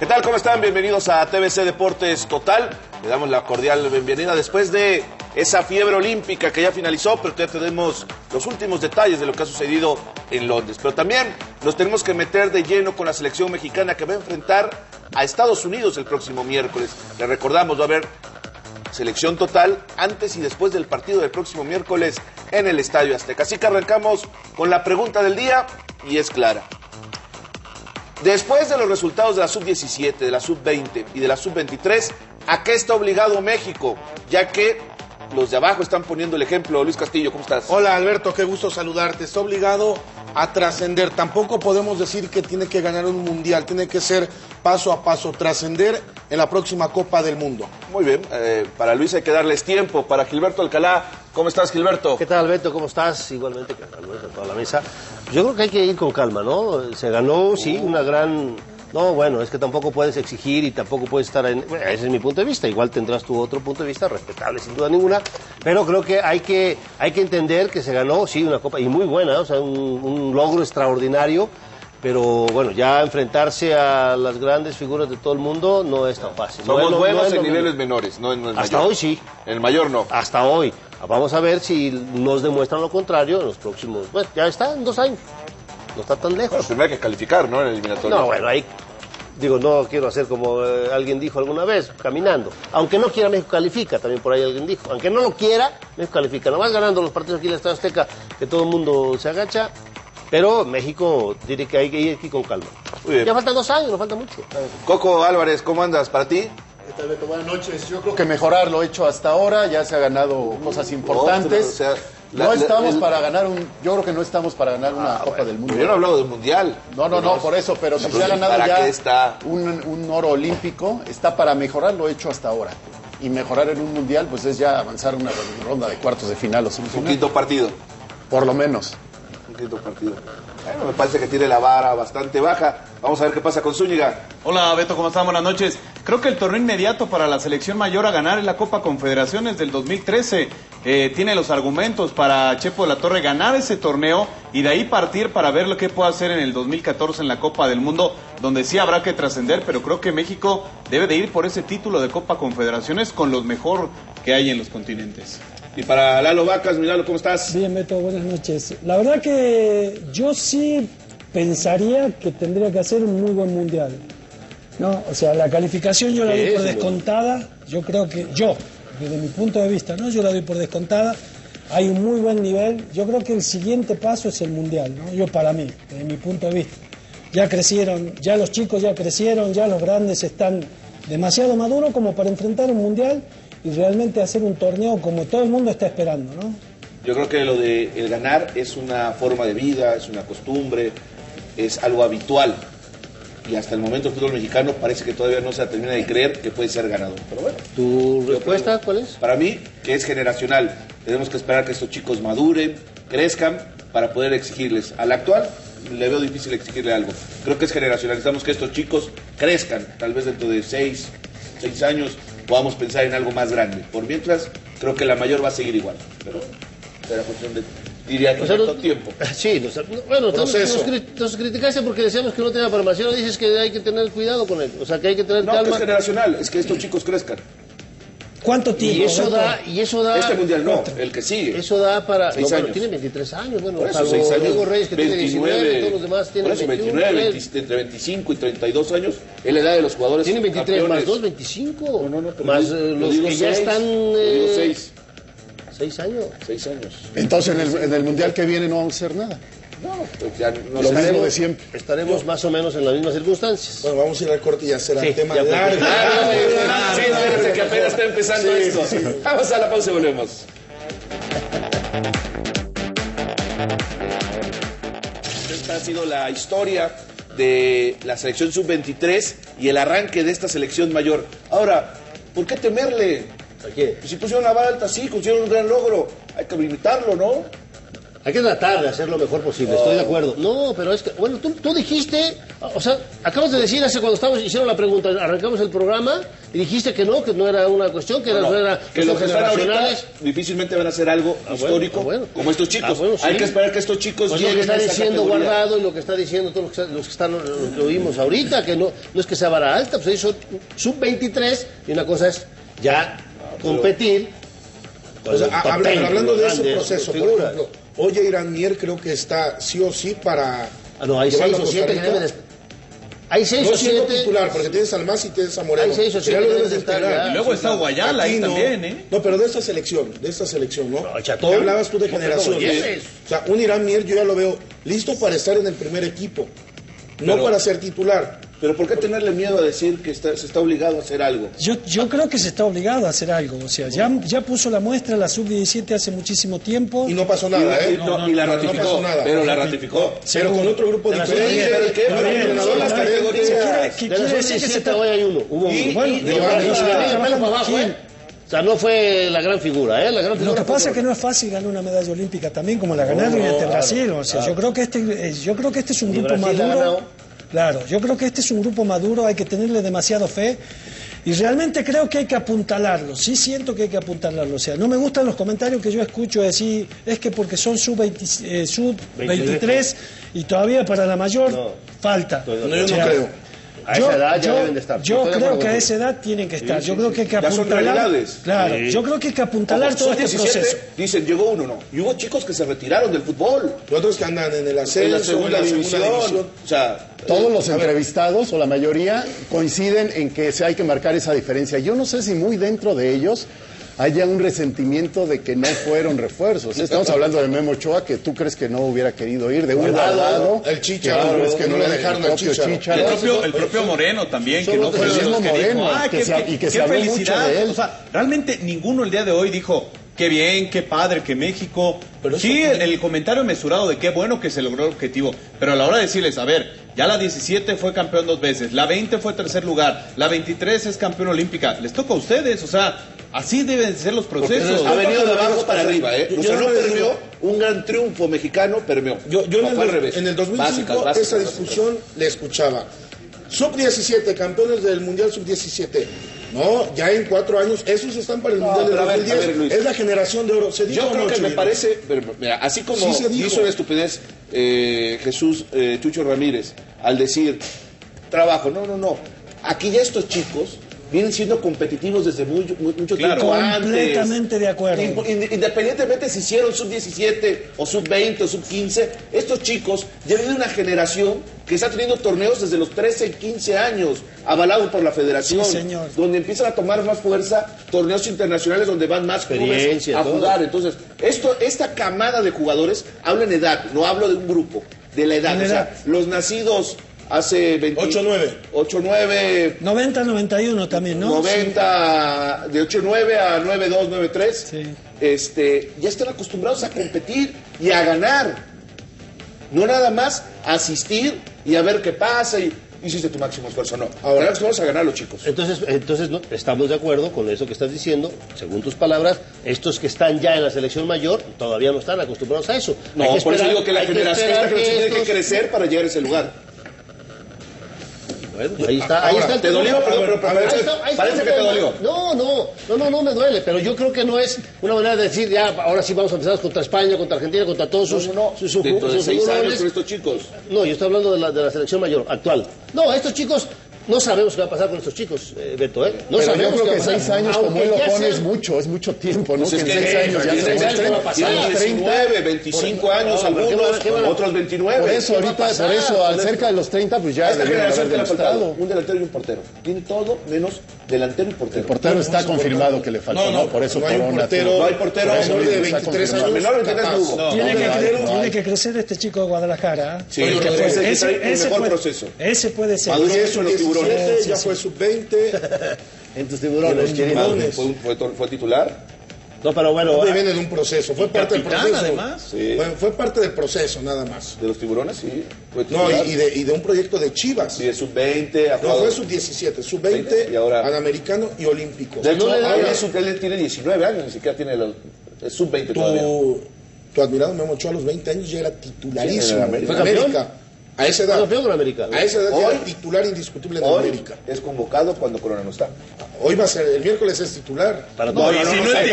¿Qué tal? ¿Cómo están? Bienvenidos a TBC Deportes Total. Le damos la cordial bienvenida después de esa fiebre olímpica que ya finalizó, pero ya tenemos los últimos detalles de lo que ha sucedido en Londres. Pero también nos tenemos que meter de lleno con la selección mexicana que va a enfrentar a Estados Unidos el próximo miércoles. Le recordamos, va a haber selección total antes y después del partido del próximo miércoles en el Estadio Azteca. Así que arrancamos con la pregunta del día y es clara. Después de los resultados de la sub-17, de la sub-20 y de la sub-23, ¿a qué está obligado México? Ya que los de abajo están poniendo el ejemplo. Luis Castillo, ¿cómo estás? Hola Alberto, qué gusto saludarte. Está obligado a trascender. Tampoco podemos decir que tiene que ganar un mundial, tiene que ser paso a paso, trascender en la próxima Copa del Mundo. Muy bien, eh, para Luis hay que darles tiempo. Para Gilberto Alcalá, ¿cómo estás Gilberto? ¿Qué tal Alberto? ¿Cómo estás? Igualmente Alberto, toda la mesa. Yo creo que hay que ir con calma, ¿no? Se ganó, sí, una gran... No, bueno, es que tampoco puedes exigir y tampoco puedes estar en... Bueno, ese es mi punto de vista. Igual tendrás tu otro punto de vista, respetable sin duda ninguna. Pero creo que hay que, hay que entender que se ganó, sí, una copa, y muy buena, o sea, un, un logro extraordinario. Pero bueno, ya enfrentarse a las grandes figuras de todo el mundo no es tan fácil. No Somos es lo- buenos no es en niveles menores, no en el Hasta mayor. hoy sí. En el mayor no. Hasta hoy. Vamos a ver si nos demuestran lo contrario en los próximos. Bueno, ya está en dos años. No está tan Bueno, lejos. primero hay que calificar, ¿no? En el eliminatorio. No, bueno, ahí. Digo, no quiero hacer como eh, alguien dijo alguna vez, caminando. Aunque no quiera, México califica, también por ahí alguien dijo. Aunque no lo quiera, México califica. Nomás ganando los partidos aquí en el Estado Azteca, que todo el mundo se agacha. Pero México tiene que hay que ir aquí con calma. Ya faltan dos años, no falta mucho. Coco Álvarez, ¿cómo andas? ¿Para ti? ¿Qué tal, Beto? Buenas noches. Yo creo que mejorar lo hecho hasta ahora, ya se ha ganado cosas importantes. o sea, la- no la- estamos el- para ganar un, yo creo que no estamos para ganar una Copa del Mundo. Yo no he hablado del mundial. No, no, no, por eso, pero si se ha ganado ¿Para ya está? un, un oro olímpico, está para mejorar lo hecho hasta ahora. Y mejorar en un mundial, pues es ya avanzar una ronda de cuartos de final o Un semifinal. quinto partido. Por lo menos. Partido. Bueno, me parece que tiene la vara bastante baja. Vamos a ver qué pasa con Zúñiga. Hola Beto, ¿cómo están? Buenas noches. Creo que el torneo inmediato para la selección mayor a ganar es la Copa Confederaciones del 2013. Eh, tiene los argumentos para Chepo de la Torre ganar ese torneo y de ahí partir para ver lo que puede hacer en el 2014 en la Copa del Mundo, donde sí habrá que trascender, pero creo que México debe de ir por ese título de Copa Confederaciones con los mejor que hay en los continentes. Y para Lalo Vacas, mi Lalo, ¿cómo estás? Bien, Beto, buenas noches. La verdad que yo sí pensaría que tendría que hacer un muy buen mundial. ¿no? O sea, la calificación yo la doy por descontada. Yo creo que, yo, desde mi punto de vista, ¿no? yo la doy por descontada. Hay un muy buen nivel. Yo creo que el siguiente paso es el mundial, ¿no? Yo para mí, desde mi punto de vista. Ya crecieron, ya los chicos ya crecieron, ya los grandes están demasiado maduros como para enfrentar un mundial y realmente hacer un torneo como todo el mundo está esperando, ¿no? Yo creo que lo de el ganar es una forma de vida, es una costumbre, es algo habitual. Y hasta el momento el fútbol mexicano parece que todavía no se termina de creer que puede ser ganador. Pero bueno, ¿Tu respuesta creo- cuál es? Para mí, que es generacional. Tenemos que esperar que estos chicos maduren, crezcan, para poder exigirles. Al actual, le veo difícil exigirle algo. Creo que es generacional. Necesitamos que estos chicos crezcan. Tal vez dentro de seis, seis años podamos pensar en algo más grande. Por mientras, creo que la mayor va a seguir igual. Pero será cuestión de, diría que O sea, cierto no- tiempo. Sí, nos, bueno, Proceso. nos cri- nos criticaste porque decíamos que no tenía formación, dices que hay que tener cuidado con él, o sea, que hay que tener No, que es generacional. Es que estos chicos crezcan. ¿Cuánto tiempo? Y eso da, y eso da, Este mundial no, el que sigue. eso da para, Seis no, bueno, años. tiene 23 años, bueno, Por eso, salvo seis años, Diego Reyes que tiene 29, 19, todos los demás por tienen eso, 21, 29, él 20, entre 25 y 32 años, es la edad de los jugadores tiene 23 más campeones. 2, 25, No, no, más yo- eh, los que ya seis, están, yo digo eh, seis, 6 años. seis años. Entonces en el, en el mundial que viene no vamos a hacer nada. No, pues ya no Lo mismo de siempre. Estaremos más o menos en las mismas circunstancias. Bueno, vamos a ir al corte y ya será Sí, tema largo. Sí, espérate que apenas está empezando esto. Vamos a la pausa y volvemos. Esta ha sido la historia de la selección sub-23 y el arranque de esta selección mayor. Ahora, ¿por qué temerle? ¿A qué? Pues si pusieron la vara alta, sí, consiguieron un gran logro. Hay que limitarlo, ¿no? Hay que tratar de hacer lo mejor posible, estoy de acuerdo. No, pero es que, bueno, tú, tú dijiste, o sea, acabas de decir hace cuando estábamos, hicieron la pregunta, arrancamos el programa y dijiste que no, que no era una cuestión, que era, No, no era que los que están ahorita generacionales. difícilmente van a hacer algo bueno, histórico ah, bueno. como estos chicos. Ah, bueno, sí. Hay que esperar que estos chicos Pues lo que está diciendo categoría. Guardado y lo que está diciendo todos los que, los que están, lo que oímos ahorita, que no, no es que sea vara alta, pues ellos son sub-23 y una cosa es ya competir. Con O sea, el a- top habla- 10, hablando de ese proceso, por ejemplo, Oye Irán Mier creo que está sí o sí para Ah, no, hay llevarlo seis o siete que deben de- Hay seis No o siendo siete. titular, porque tienes al Mas y tienes a Moreno. Hay seis o Ya siete lo que debes de deben de estar integrar. ya. Y luego está Guayala ahí Aquino. también, ¿eh? No, pero de esta selección, de esta selección, ¿no? No, Chatón. Hablabas tú de No, generaciones. ¿cómo vienes? O sea, un Irán Mier yo ya lo veo listo para estar en el primer equipo, no Pero- para ser titular. Pero ¿por qué tenerle miedo a decir que está- se está obligado a hacer algo? Yo, yo creo que se está obligado a hacer algo. O sea, ya, ya puso la muestra la sub-17 hace muchísimo tiempo. Y no pasó Y, nada, ¿eh? no, y la no, no ratificó, pasó nada. pero la ratificó. Pero con otro grupo De la diferente. sub-17, ¿Pero qué? Pero son las categorías. ¿Qué quiere De la decir que se 17 está... hoy hay uno. Hubo Y-. Bueno, Y lo y. ¿eh? O sea, no fue la gran figura, ¿eh? La gran Lo figura que fue pasa es otro. que no es fácil ganar una medalla olímpica también como la ganaron ante Brasil. O sea, yo creo que este, eh, yo creo que este es un Y grupo Brasil ha maduro. Claro, yo creo que este es un grupo maduro, hay que tenerle demasiado fe. Y realmente creo que hay que apuntalarlo, sí siento que hay que apuntalarlo. O sea, no me gustan los comentarios que yo escucho decir, es que porque son sub-23 eh, sub-23 y todavía para la mayor No. falta. No, yo no O sea, creo. A esa edad ya deben de estar. Yo Estoy creo que a esa edad tienen que estar. Sí, yo sí, creo sí. que hay que Ya son apuntalar. Claro, Sí. yo creo que hay que apuntalar todo este Sub-17, proceso. Dicen, llegó uno, no. Y hubo chicos que se retiraron del fútbol. Y otros que andan en el ascenso, En la segunda en la división. segunda división. O sea, Todos los entrevistados, o la mayoría, coinciden en que se hay que marcar esa diferencia. Yo no sé si muy dentro de ellos haya un resentimiento de que no fueron refuerzos. Estamos hablando de Memo Ochoa, que tú crees que no hubiera querido ir, de un guardado, el Chícharo, que crees que no le el dejaron al propio. El propio, el propio Moreno también, que no fue el de los mismo que dijo, Moreno, "Ah, que qué- se- qué- y que qué se habló mucho felicidad". de él. O sea, realmente ninguno el día de hoy dijo, qué bien, qué padre, que México... Pero sí, el, el comentario mesurado de qué bueno que se logró el objetivo, pero a la hora de decirles, a ver, ya la 17 fue campeón dos veces, la 20 fue tercer lugar, la 23 es campeón olímpica, les toca a ustedes, o sea, así deben ser los procesos. ha venido de abajo para arriba, ¿eh? No permeó un gran triunfo mexicano, permeó. Yo, yo No, en, fue el, al revés. en el 2005 Básicas, básicas, esa discusión le escuchaba. Sub-17, campeones del Mundial Sub-17. No, ya en cuatro años, esos están para el Mundial del ver, 2010. a ver, es la generación de oro. ¿Se dijo Yo creo no, que me parece, pero, mira, así como Sí hizo la estupidez eh, Jesús eh, Chucho Ramírez al decir trabajo, no, no, no. Aquí ya estos chicos vienen siendo competitivos desde muy- muy- mucho Claro. tiempo antes. Completamente de acuerdo. Ind- ind- Independientemente si hicieron sub-17 o sub-20 o sub-15, estos chicos ya vienen de una generación que está teniendo torneos desde los 13 y 15 años, avalado por la federación, Sí, señor. donde empiezan a tomar más fuerza torneos internacionales donde van más clubes a todo. jugar. Entonces, esto, esta camada de jugadores, hablo en edad, no hablo de un grupo, de la edad. En o sea, edad. los nacidos hace 20, 8-9. 8-9, 90-91 también, ¿no? 90, de 8-9 a 9-2, 9-3, Sí. este, ya están acostumbrados a competir y a ganar. No nada más asistir y a ver qué pasa y hiciste tu máximo esfuerzo. No, ahora acostumbrados a ganar los chicos. Entonces, entonces no, estamos de acuerdo con eso que estás diciendo, según tus palabras, estos que están ya en la selección mayor todavía no están acostumbrados a eso. No, Hay que por eso digo que la generación, esperar esta generación tiene que estos- crecer para llegar a ese lugar. Bueno, ahí está, ahí está el ¿te dolió? Parece- que te dolió. No, no, no, no, no me duele, pero yo creo que no es una manera de decir, ya, ahora sí vamos a empezar contra España, contra Argentina, contra todos sus, No, sus, sus- sus años con estos chicos. No, yo estoy hablando de la, de la selección mayor, actual. No, estos chicos, no sabemos qué va a pasar con estos chicos, eh, Beto, ¿eh? No Pero yo sabemos creo qué va que seis años, como él lo pone, es mucho, es mucho tiempo, ¿no? Pues que en seis años ya se 19, tienen 19, 25 años No, pero ¿qué algunos, qué van otros 29. Por eso, ¿Qué va a ahorita, por eso, al cerca de los 30, pues ya debieron haber demostrado. un delantero y un portero. Tiene todo menos delantero y portero. El portero está confirmado que le faltó, No, Por eso Corona no hay portero por de está 23 confirmado. años. Menor de 23 capaz. no hubo. No. Tiene, que, crecer- este chico de Guadalajara. Sí, ese- puede, ese puede ser. 17, tiburones. ya Sí, fue sí. sub-20. En tus tiburones, tiburones. Fue, fue fue titular. No, pero bueno, ah, viene de un proceso, fue parte del proceso. además. Sí. Fue, fue parte del proceso, nada más. De los tiburones, sí. Fue No, y, y de, y de un proyecto de Chivas. Sí, de sub-20. ha No, fue sub-17, sub-20, Y ahora- panamericano y olímpico. De hecho, No le da- ahora sub- él tiene 19 años, ni siquiera tiene los... Es sub-20 todavía. Tu, tu admirado Memo Ochoa a los 20 años ya era titularísimo Sí, en en América. A esa edad. Campeón con América. A esa edad Hoy- era titular indiscutible Hoy América. es convocado cuando Corona no está. Hoy va a ser, el miércoles es titular. Para No, no es si no es-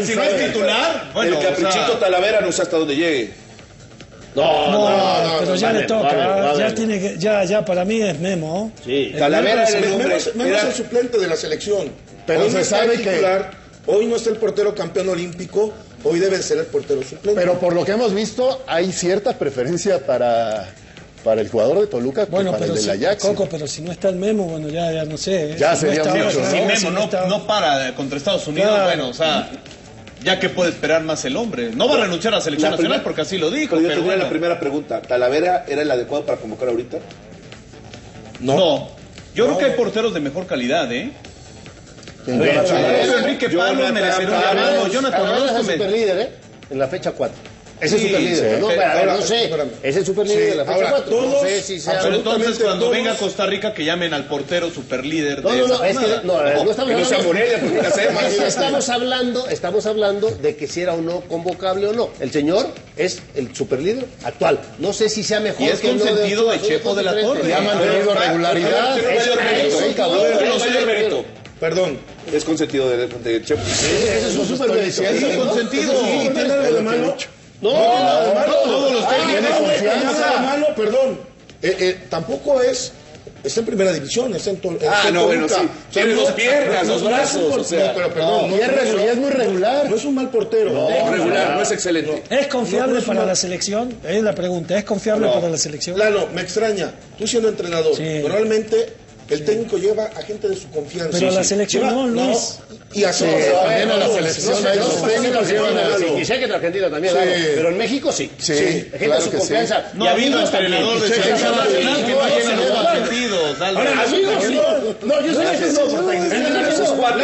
es- es titular, bueno, el o sea, caprichito Talavera no sé hasta dónde llegue. No, No, no, pero ya le toca, ya tiene que, ya, ya para mí es Memo. Sí. El Talavera era el. Memo, es- Memo es el suplente de la selección. Pero hoy se no está sabe el que- titular, hoy no está el portero campeón olímpico, hoy debe ser el portero suplente. Pero por lo que hemos visto, hay cierta preferencia para, para el jugador de Toluca que Bueno, para pero el si, del Ajax. Coco, pero si no está el Memo, bueno, ya, ya no sé. ¿eh? Ya Si no sería está mucho, ¿no? si si Memo no, está- no para contra Estados Unidos, Claro. bueno, o sea, ya que puede esperar más el hombre. No va a renunciar a la selección La nacional primera- porque así lo dijo. Pero yo pero bueno. la primera pregunta. ¿Talavera era el adecuado para convocar ahorita? No. Yo creo que hay porteros de mejor calidad, ¿eh? Enrique Pablo un Talavera llamado. es- Jonathan es Orozco me- superlíder, ¿eh? En la fecha 4. Es el Sí, superlíder. sí, ¿no? pero ahora, no sé. espérame. Es el superlíder Sí, de la fecha ahora, 4. No sé si sea. Pero entonces cuando todos- venga a Costa Rica que llamen al portero superlíder No, de no, no, esa es que no, no estamos Que no sea hablando. Morelia, porque. Es estamos hablando, estamos hablando de que si era o no convocable o no. El señor es el superlíder actual. No sé si sea mejor Y es que el no consentido Ochoa, de Chepo de la. Torre. Ya mantenido regularidad. Un mayor mérito. Eso. Perdón. Es consentido de, de Chepo. Ese es un superlíder. Sí, consentido. ¿Y tiene algo de malo? No, Todos los técnicos. Tiene confianza. confianza. de malo, perdón. Eh, eh, tampoco es. Está en primera división, está en, Tol- Ah, no, bueno, sí. Tiene no- dos piernas, no- dos no es brazos, por- o sea. no, pero perdón. Y es es muy regular. No es un mal portero. No, regular, no es excelente. ¿Es confiable No, no es para la selección? Es la pregunta. ¿Es confiable No. para la selección? Lalo, me extraña. Tú siendo entrenador, Sí. normalmente el técnico lleva a gente de su confianza. Pero a la selección lleva, no, Luis. No, y a, sí, también a la selección. No, los técnicos llevan a sí, Y sé que en Argentina también, sí. pero en México sí. Sí. Gente claro de su confianza. No ha habido entrenador de selección nacional que no haya los partidos. Ahora, amigos, no. yo soy de esos cuatro.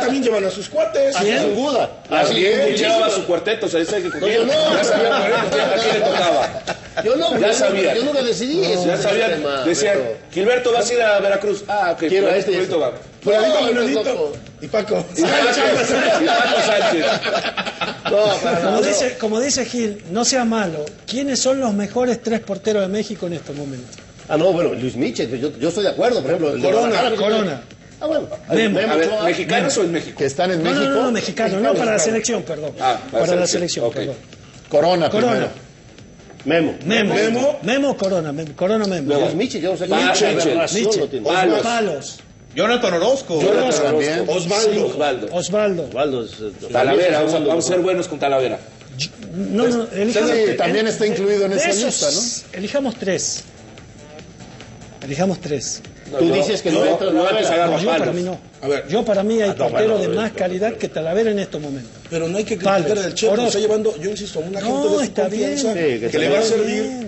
También llevan a sus cuates. Así es. Guda. Así es. Lleva a su cuarteto. O sea, que No, no. Aquí le tocaba. Yo no, Ya yo sabía. Yo nunca decidí eso. Ya sabía. Tema, Decían, Beto. Gilberto, vas a ir a Veracruz. Ah, ok. Quiero a este y Gilberto va. Fulanito, No, no, Fulanito. loco. Y Paco. Y Paco Sánchez. No, para Como dice, como dice Gil, no sea malo. ¿Quiénes son los mejores tres porteros de México en estos momentos? Ah, no, bueno, Luis Michel, yo, yo estoy de acuerdo, por ejemplo. el Corona, Corona. Ah, bueno. Memo. A ver. ¿mexicanos o en México? Que están en No, México. no, no, no, mexicano, no para la selección, perdón. Ah, para, la selección, ok. perdón. Corona, Corona. primero. Memo. Memo. Memo. Memo, Corona, Memo, Corona, Memo. Luis Michel, yo no sé qué. Palos. Palos. Jonathan Orozco. Jonathan también. Orozco. Osvaldo. Osvaldo. Osvaldo. Osvaldo es, eh, Talavera, vamos a, vamos a ser buenos con Talavera. No, no, elijamos, Sí, también está incluido en esa lista, ¿no? Elijamos tres. Elijamos tres. No, Tú yo- dices que yo- no entra yo Talavera. antes agarro No, yo para mí no. A ver. Yo para mí hay Ah, no, porteros bueno, de más calidad que Talavera en estos momentos. Pero no hay que criticar Palos. al. Orozco. Está llevando, yo insisto, a una gente No, de su está confianza bien. Sí, que que le va a servir.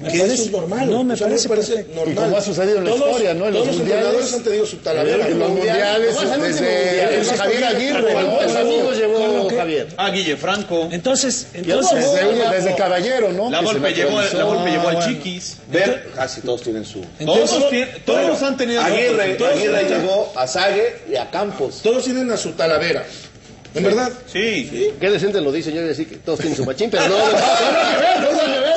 Me Que parece- eso es normal. No, me O sea, parece, normal. Y como ha sucedido en la Todos- historia, ¿no? En los todos los mundiales. entrenadores han tenido su talavera. En los mundiales, desde Javier Aguirre. ¿Cuántos amigos llevó. Javier? Ah, Guille Franco. Entonces, entonces, Desde, desde Caballero, ¿no? La golpe llevó, la golpe llevó al bueno. Chiquis. Ver, casi todos tienen su. entonces Todos, todos han tenido. Aguirre, Aguirre llegó a Sague y a Campos. Todos tienen a su talavera. ¿En verdad? Sí. Qué decente lo dice, yo iba a decir que todos tienen su machín, pero no, no, no, no,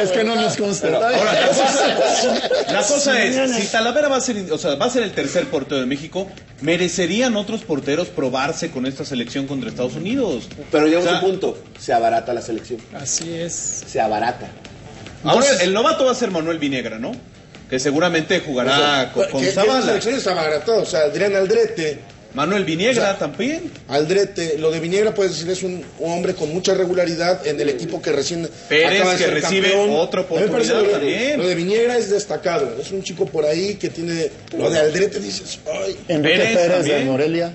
Es que no nos consta. Ahora, la cosa, la cosa es, Mañana. si Talavera va a ser, o sea, va a ser el tercer portero de México, ¿merecerían otros porteros probarse con esta selección contra Estados Unidos? Pero llegamos O sea, a un punto. Se abarata la selección. así es. Se abarata. Ahora, el novato va a ser Manuel Viniegra, ¿no? Que seguramente jugará con, Que- con que Zavala. la selección está baratada. O sea, Adrián Aldrete. Manuel Viniegra O sea, también. Aldrete, lo de Viniegra puedes decir es un, hombre con mucha regularidad en el equipo que recién Pérez, acaba de que ser recibe campeón. otra oportunidad lo de- también. Lo de Viniegra es destacado, es un chico por ahí que tiene lo de Aldrete dices, ay, Enrique Pérez Pérez, de. Morelia.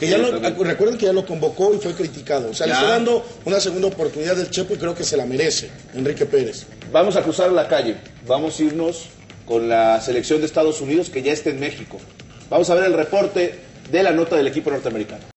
que ya lo, recuerden que ya lo convocó y fue criticado, o sea, le está dando una segunda oportunidad del Chepo y creo que se la merece, Enrique Pérez. Vamos a cruzar la calle. Vamos a irnos con la selección de Estados Unidos que ya está en México. Vamos a ver el reporte de la nota del equipo norteamericano.